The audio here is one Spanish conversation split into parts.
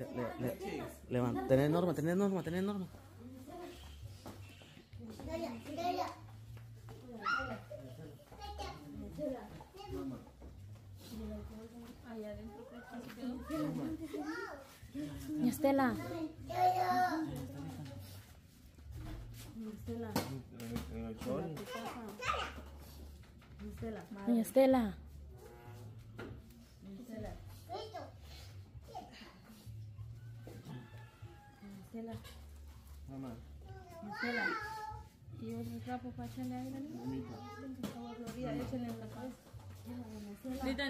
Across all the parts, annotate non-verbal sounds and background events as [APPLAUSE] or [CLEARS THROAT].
Le, le, le, levanta. Tener norma, tener norma, tener norma. Mi Estela. Sol. Mi Estela.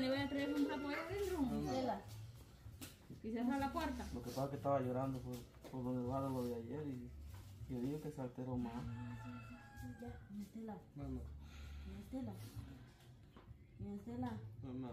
Ni voy a traer un trapo ahí adentro. Y cerrar la puerta. Lo que pasa es que estaba llorando por, por don Eduardo lo de ayer y yo digo que se alteró más. Mamá. Mamá.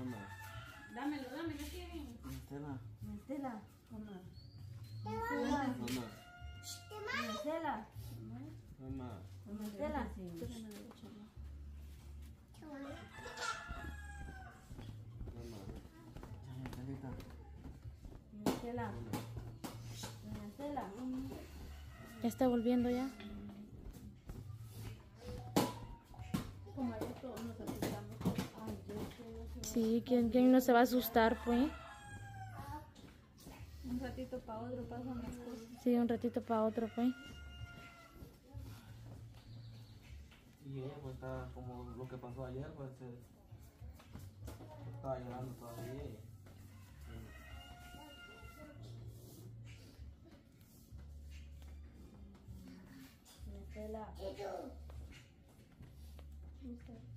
Mamá. Dámelo, dámelo, ¿quién? Estela. Mamá. Mamá. Mamá. Ya, Estelita. Ya está volviendo ya. Sí, ¿quién, quién no se va a asustar, pues? Un ratito para otro pasan las cosas. Sí, un ratito para otro, pues. Y ella pues está como lo que pasó ayer, pues se estaba llorando todavía. y- Estela. Mi Estela.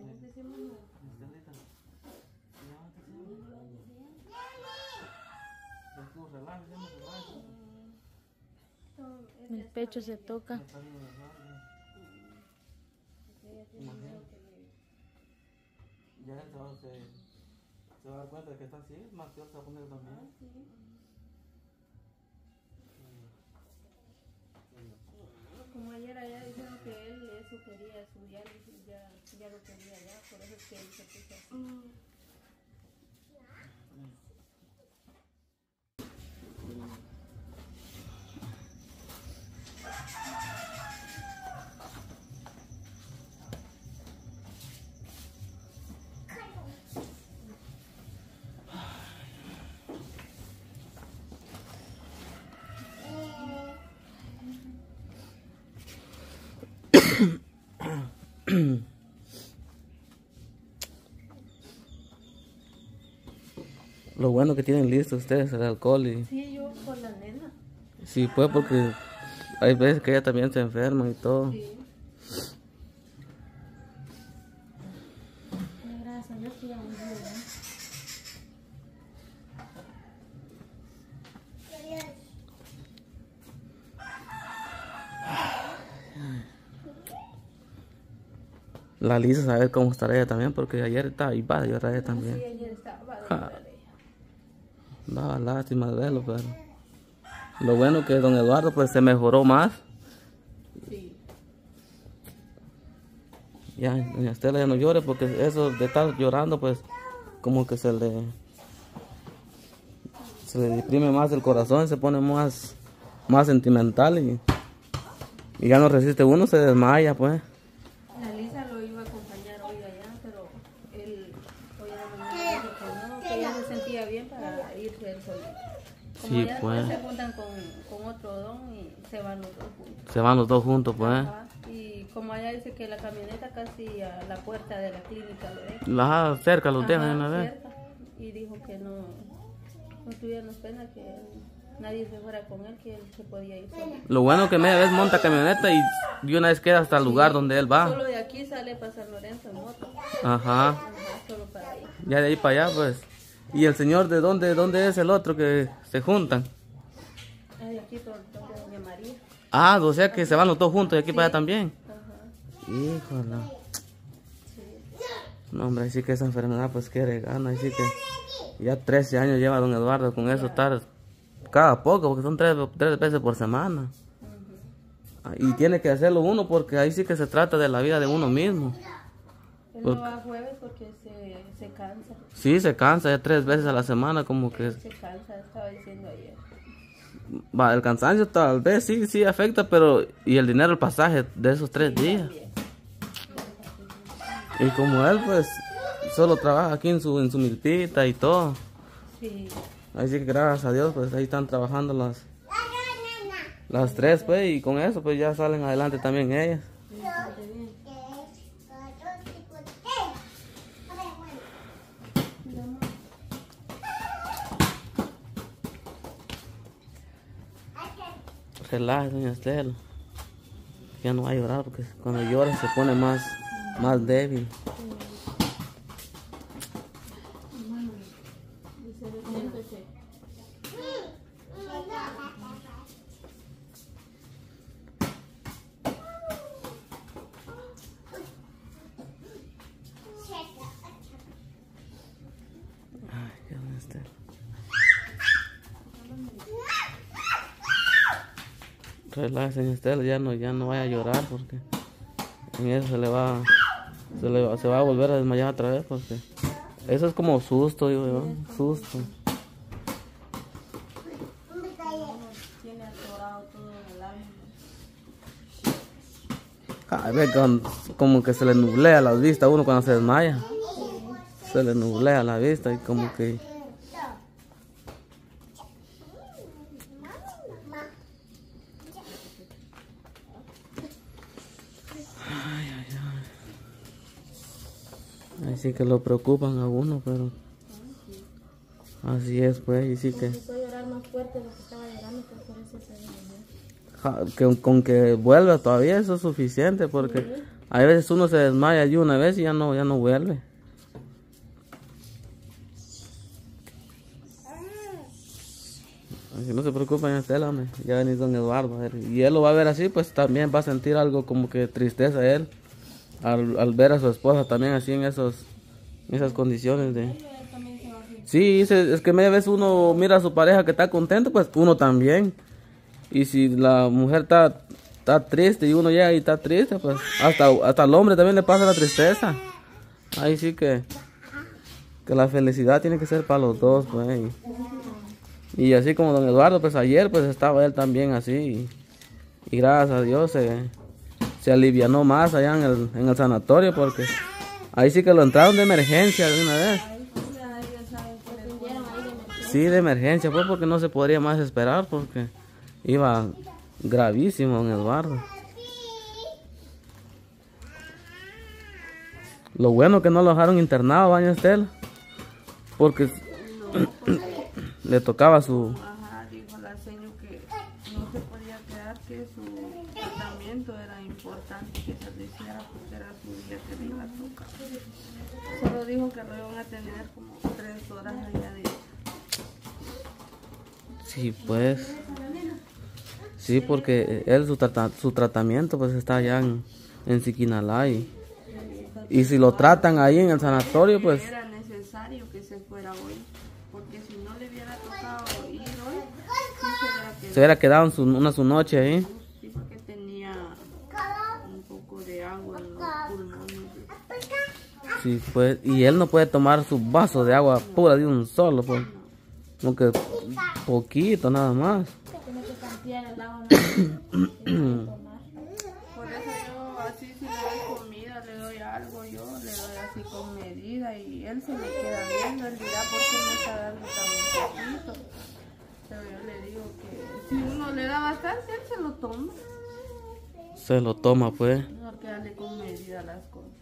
Estelita. Levántate, sí. Ya estuvo relajo, ya no relajo. El pecho se toca. Ya él se va, se, va a dar cuenta de que está así, más que él se va a poner también. Como ayer allá dijeron que él eso quería estudiar ya, ya lo quería ya, por eso es que él se puso así. Lo bueno que tienen listo ustedes el alcohol y Sí, yo por la nena. sí pues porque hay veces que ella también se enferma y todo. Sí. Gracias a ¿no? La Lisa sabe cómo estará ella también porque ayer estaba y va a llorar ella también. Sí, ayer estaba de Ja. llorar ella. Daba lástima de verlo, pero lo bueno que don Eduardo pues se mejoró más. Sí. Ya, doña Estela ya no llore porque eso de estar llorando pues como que se le se le deprime más el corazón, se pone más más sentimental y, y ya no resiste uno, se desmaya pues. La Lisa lo iba a acompañar hoy allá, pero él hoy en la mañana dijo estaría bien para irse el solito. Como Sí, pues. se juntan con, con otro don y se van los dos juntos. Se van los dos juntos, pues. Ajá. Y como allá dice que la camioneta casi a la puerta de la clínica lo deja. La cerca los dejan una vez. Y dijo que no, no tuvieran pena que nadie se fuera con él, que él se podía ir solo. Lo bueno que media vez monta camioneta y de una vez queda hasta el lugar donde él va. Solo de aquí sale para San Lorenzo en moto. Ajá. Ajá, solo para ahí. Ya de ahí para allá, pues. ¿Y el señor de dónde, de dónde es el otro que se juntan? Ay, aquí por donde Doña María. Ah, o sea que se van los dos juntos y aquí para allá también. Ajá. Híjole. No, hombre, ahí sí que esa enfermedad pues quiere gana. Ahí sí que ya 13 años lleva don Eduardo con eso estar cada poco, porque son tres, tres veces por semana. Ah, Y tiene que hacerlo uno porque ahí sí que se trata de la vida de uno mismo. Él no va jueves porque se, se cansa. Sí, se cansa ya tres veces a la semana, como que Se cansa, estaba diciendo ayer. va, el cansancio tal vez sí, sí afecta, pero y el dinero, el pasaje de esos tres días. Y como él pues solo trabaja aquí en su, en su milpita y todo. Sí. Ahí sí que gracias a Dios, pues ahí están trabajando las, las tres, pues, y con eso, pues ya salen adelante también ellas. Relaje, doña Estela. Ya no va a llorar, porque cuando llora se pone más, más débil. Ay, qué doña Estela, ya no, ya no vaya a llorar porque en eso se le va, se le va, se va a volver a desmayar otra vez porque eso es como susto, yo, susto. Ay, ve como que se le nublea la vista a uno cuando se desmaya. Se le nublea la vista y como que... Ay, ay, ay. Así que lo preocupan a uno, pero... Así es, pues, y sí que... Empezó a llorar más fuerte de lo que estaba llorando, pero por eso se desmayó. Ja, que, con que vuelva todavía eso es suficiente porque hay veces uno se desmaya y una vez y ya no, ya no vuelve. Así no se preocupen, Estela, hombre, ya venís don Eduardo. a ver, Y él lo va a ver así, pues también va a sentir algo como que tristeza él al, al ver a su esposa también así en esos esas condiciones de... Sí, es que media vez uno mira a su pareja que está contento, pues uno también. Y si la mujer está, está triste y uno llega y está triste, pues hasta, hasta al hombre también le pasa la tristeza. Ahí sí que, que la felicidad tiene que ser para los dos, pues. Y, así como don Eduardo, pues ayer pues estaba él también así. Y, y gracias a Dios se, se alivianó más allá en el, en el sanatorio porque ahí sí que lo entraron de emergencia de una vez. Sí, de emergencia, pues porque no se podría más esperar porque iba gravísimo don Eduardo. Lo bueno que no lo dejaron internado, baño Estela, porque [CLEARS THROAT] le tocaba su... Ajá, dijo la señora que no se podía quedar, que su tratamiento era importante que se lo hiciera porque era su día que le iba a tocar. Solo dijo que lo iban a tener como tres horas allá de Sí, pues. Sí, porque él su, trata- su tratamiento pues está allá en, en Siquinalá y, y si lo tratan ahí en el sanatorio pues era necesario que se fuera hoy, porque si no le hubiera tocado ir hoy, sí se hubiera quedado. se hubiera quedado en su, una su noche ahí. Sí, porque tenía un poco de agua en los pulmones. Sí, pues, y él no puede tomar su vaso de agua pura de un solo, pues. Como que poquito nada más. Tiene que cambiar el agua. ¿no? Por eso yo así si le doy comida, le doy algo, yo le doy así con medida y él se me queda viendo, él dirá por qué me está dando tan poquito. Pero yo le digo que si uno le da bastante, él se lo toma. Se lo toma, pues. Porque darle con medida las cosas.